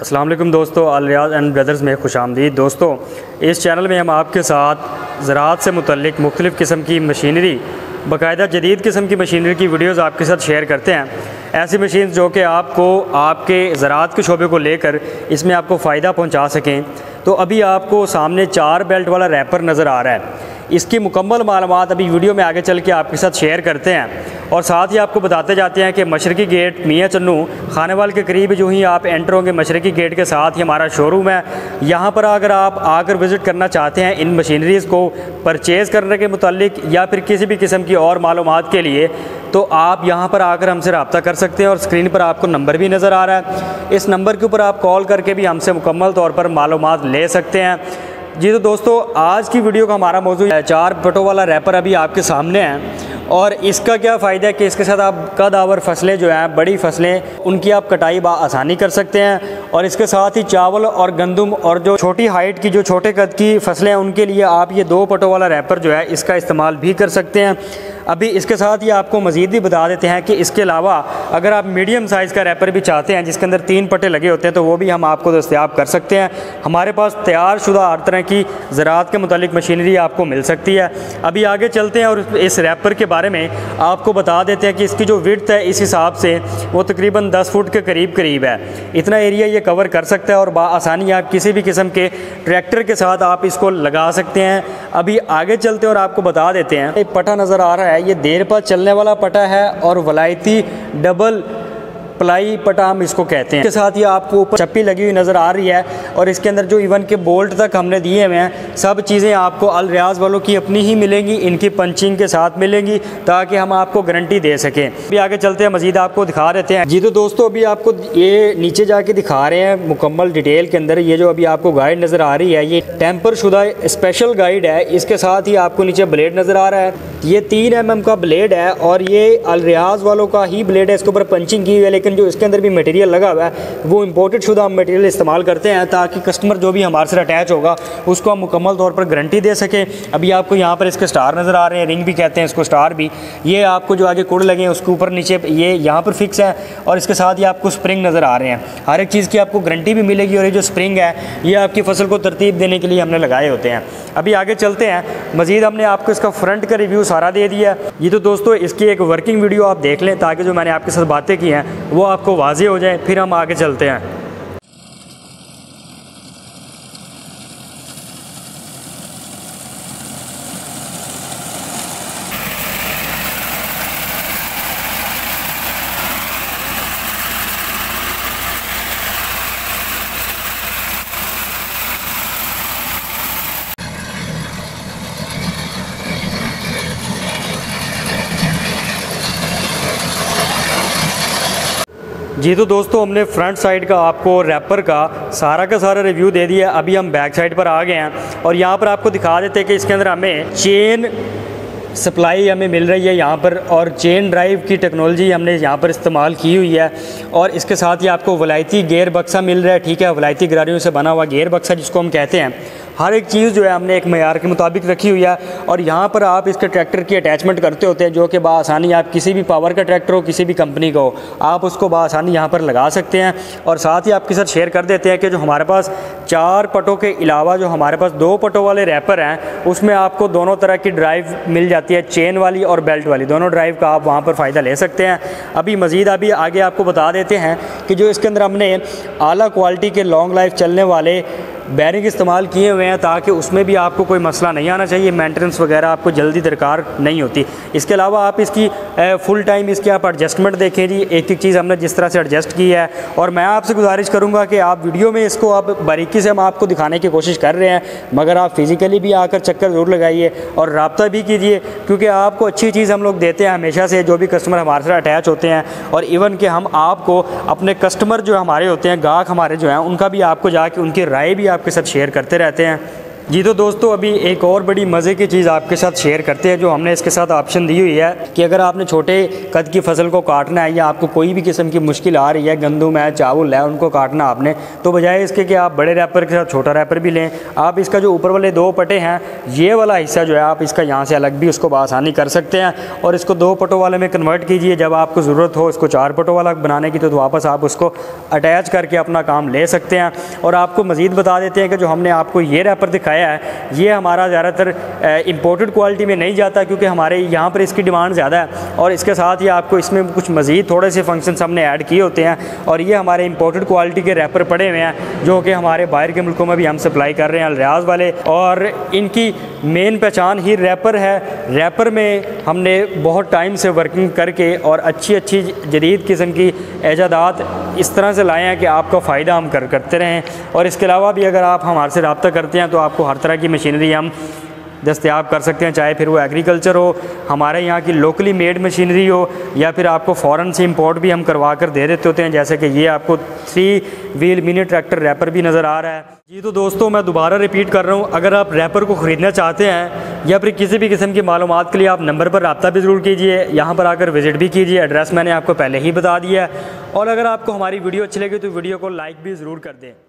वालेकुम दोस्तों अलरियाज and brothers में खुश आमदीद। दोस्तों, इस चैनल में हम आपके साथ ज़रात से मुतलिक मुख्तलिफ़ किस्म की मशीनरी, बाकायदा जदीद किस्म की मशीनरी की वीडियोज़ आपके साथ शेयर करते हैं। ऐसी मशीन जो कि आपको, आपके ज़रात के शोबे को लेकर इसमें आपको फ़ायदा पहुँचा सकें। तो अभी आपको सामने चार बेल्ट वाला रैपर नज़र आ रहा है। इसकी मुकम्मल मालूम अभी वीडियो में आगे चल के आपके साथ शेयर करते हैं। और साथ ही आपको बताते जाते हैं कि मशरकी गेट मियाँ चन्नू, खानेवाल के करीब जो ही आप एंटर होंगे मशरकी गेट के साथ ही हमारा शोरूम है। यहाँ पर अगर आप आकर विज़िट करना चाहते हैं इन मशीनरीज़ को परचेज़ करने के मतलब या फिर किसी भी किस्म की और मालूम के लिए तो आप यहाँ पर आकर हमसे रबता कर सकते हैं और स्क्रीन पर आपको नंबर भी नज़र आ रहा है। इस नंबर के ऊपर आप कॉल करके भी हमसे मुकम्मल तौर पर मालूम ले सकते हैं। जी तो दोस्तों, आज की वीडियो का हमारा मौजूद चार पटो वाला रैपर अभी आपके सामने है और इसका क्या फ़ायदा है कि इसके साथ आप कद आवर फ़सलें जो हैं, बड़ी फ़सलें, उनकी आप कटाई आसानी कर सकते हैं। और इसके साथ ही चावल और गंदम और जो छोटी हाइट की, जो छोटे कद की फ़सलें हैं, उनके लिए आप ये दो पटों वाला रैपर जो है, इसका इस्तेमाल भी कर सकते हैं। अभी इसके साथ ही आपको मज़ीद भी बता देते हैं कि इसके अलावा अगर आप मीडियम साइज़ का रैपर भी चाहते हैं, जिसके अंदर तीन पटे लगे होते हैं तो वो भी हम आपको दस्तियाब कर सकते हैं। हमारे पास तैयार शुदा हर तरह की ज़रात के मतलब मशीनरी आपको मिल सकती है। अभी आगे चलते हैं और इस रैपर के बारे में आपको बता देते हैं कि इसकी जो विड्थ है, इस हिसाब से वो तकरीबन दस फुट के करीब करीब है। इतना एरिया ये कवर कर सकता है और आसानी आप किसी भी किस्म के ट्रैक्टर के साथ आप इसको लगा सकते हैं। अभी आगे चलते हैं और आपको बता देते हैं। एक पटा नज़र आ रहा है। ये देर पर चलने वाला पटा है और वलायती डबल प्लाई पटा हम इसको कहते हैं। इसके साथ ही आपको ऊपर चप्पी लगी हुई नज़र आ रही है। और इसके अंदर जो इवन के बोल्ट तक हमने दिए हुए हैं, सब चीज़ें आपको अल रियाज वालों की अपनी ही मिलेंगी, इनकी पंचिंग के साथ मिलेंगी, ताकि हम आपको गारंटी दे सकें। अभी आगे चलते हैं, मजीद आपको दिखा देते हैं। जी तो दोस्तों, अभी आपको ये नीचे जाके दिखा रहे हैं मुकम्मल डिटेल के अंदर। ये जो अभी आपको गाइड नज़र आ रही है, ये टेम्पर शुदा स्पेशल गाइड है। इसके साथ ही आपको नीचे ब्लेड नज़र आ रहा है। ये तीन एम का ब्लेड है और ये अल रियाज वालों का ही ब्लेड है। इसके ऊपर पंचिंग की हुई है, लेकिन जो इसके अंदर भी मटेरियल लगा हुआ है, वो इम्पोर्टेड शुदा हम मटेरियल इस्तेमाल करते हैं, ताकि कस्टमर जो भी हमारे से अटैच होगा, उसको हम मुकम्मल तौर पर गारंटी दे सकें। अभी आपको यहाँ पर इसके स्टार नज़र आ रहे हैं रिंग भी कहते हैं इसको स्टार भी। ये आपको जो आगे कुड़ लगे हैं, उसके ऊपर नीचे ये यहाँ पर फिक्स है और इसके साथ ही आपको स्प्रिंग नज़र आ रहे हैं। हर एक चीज़ की आपको गारंटी भी मिलेगी और ये जो स्प्रिंग है, ये आपकी फ़सल को तरतीब देने के लिए हमने लगाए होते हैं। अभी आगे चलते हैं। मज़ीद हमने आपको इसका फ्रंट का रिव्यू सारा दे दिया ये तो दोस्तों, इसकी एक वर्किंग वीडियो आप देख लें, ताकि जो मैंने आपके साथ बातें की हैं, वो आपको वाजे हो जाए। फिर हम आगे चलते हैं। जी तो दोस्तों, हमने फ्रंट साइड का आपको रैपर का सारा का सारा रिव्यू दे दिया अभी हम बैक साइड पर आ गए हैं और यहाँ पर आपको दिखा देते हैं कि इसके अंदर हमें चेन सप्लाई हमें मिल रही है यहाँ पर और चेन ड्राइव की टेक्नोलॉजी हमने यहाँ पर इस्तेमाल की हुई है और इसके साथ ही आपको वलायती गेयर बक्सा मिल रहा है, ठीक है? वलायती गरारियों से बना हुआ गेयर बक्सा जिसको हम कहते हैं। हर एक चीज़ जो है हमने एक मैार के मुताबिक रखी हुई है और यहाँ पर आप इसके ट्रैक्टर की अटैचमेंट करते होते हैं जो कि बसानी आप किसी भी पावर का ट्रैक्टर हो, किसी भी कंपनी का हो, आप उसको बसानी यहाँ पर लगा सकते हैं और साथ ही आपके साथ शेयर कर देते हैं कि जो हमारे पास चार पटों के अलावा जो हमारे पास दो पटों वाले रैपर हैं, उसमें आपको दोनों तरह की ड्राइव मिल जाती है, चेन वाली और बेल्ट वाली। दोनों ड्राइव का आप वहाँ पर फ़ायदा ले सकते हैं। अभी मज़ीद अभी आगे आपको बता देते हैं कि जो इसके अंदर हमने आला क्वालिटी के लॉन्ग लाइफ चलने वाले बैरिंग इस्तेमाल किए हुए हैं ताकि उसमें भी आपको कोई मसला नहीं आना चाहिए मेंटेनेंस वगैरह आपको जल्दी दरकार नहीं होती। इसके अलावा आप इसकी फुल टाइम इसकी आप एडजस्टमेंट देखें जी, एक एक चीज़ हमने जिस तरह से एडजस्ट की है। और मैं आपसे गुजारिश करूँगा कि आप वीडियो में इसको आप बारीकी से हम आपको दिखाने की कोशिश कर रहे हैं, मगर आप फिज़िकली भी आकर चक्कर ज़रूर लगाइए और रबता भी कीजिए, क्योंकि आपको अच्छी चीज़ हम लोग देते हैं हमेशा से, जो भी कस्टमर हमारे साथ अटैच होते हैं। और इवन कि हम आपको अपने कस्टमर जो हमारे होते हैं, गाहक हमारे जो हैं, उनका भी आपको जाके उनकी राय भी आपके साथ शेयर करते रहते हैं। जी तो दोस्तों, अभी एक और बड़ी मज़े की चीज़ आपके साथ शेयर करते हैं, जो हमने इसके साथ ऑप्शन दी हुई है कि अगर आपने छोटे कद की फ़सल को काटना है या आपको कोई भी किस्म की मुश्किल आ रही है गंदम है चावल है, उनको काटना आपने तो बजाय इसके कि आप बड़े रैपर के साथ छोटा रैपर भी लें, आप इसका जो ऊपर वाले दो पटे हैं, ये वाला हिस्सा जो है आप इसका यहाँ से अलग भी उसको आसानी कर सकते हैं और इसको दो पटों वाले में कन्वर्ट कीजिए, जब आपको ज़रूरत हो इसको चार पटों वाला बनाने की तो वापस आप उसको अटैच करके अपना काम ले सकते हैं। और आपको मज़ीद बता देते हैं कि जो हमने आपको ये रैपर दिखाया है। ये हमारा ज़्यादातर इम्पोर्टेड क्वालिटी में नहीं जाता क्योंकि हमारे यहाँ पर इसकी डिमांड ज़्यादा है। और इसके साथ ही आपको इसमें कुछ मज़ीद थोड़े से फ़ंक्शन हमने ऐड किए होते हैं। और ये हमारे इम्पोर्टेड क्वालिटी के रैपर पड़े हुए हैं, जो कि हमारे बाहर के मुल्कों में भी हम सप्लाई कर रहे हैं, अलरियाज वाले। और इनकी मेन पहचान ही रैपर है। रैपर में हमने बहुत टाइम से वर्किंग करके और अच्छी अच्छी जदीद किस्म की ईजादात इस तरह से लाए हैं कि आपका फ़ायदा हम कर, करते रहें। और इसके अलावा भी अगर आप हमारे से रबता करते हैं तो आपको हर तरह की मशीनरी हम दस्तियाब कर सकते हैं, चाहे फिर वो एग्रीकल्चर हो, हमारे यहाँ की लोकली मेड मशीनरी हो, या फिर आपको फ़ौरन से इंपोर्ट भी हम करवा कर दे देते होते हैं, जैसे कि ये आपको three wheel mini tractor wrapper भी नज़र आ रहा है। जी तो दोस्तों, मैं दोबारा रिपीट कर रहा हूँ, अगर आप रैपर को ख़रीदना चाहते हैं, या फिर किसी भी किस्म की मालूम के लिए आप नंबर पर रबता भी ज़रूर कीजिए, यहाँ पर आकर विज़िट भी कीजिए एड्रेस मैंने आपको पहले ही बता दिया है। और अगर आपको हमारी वीडियो अच्छी लगी तो वीडियो को लाइक भी ज़रूर कर दें।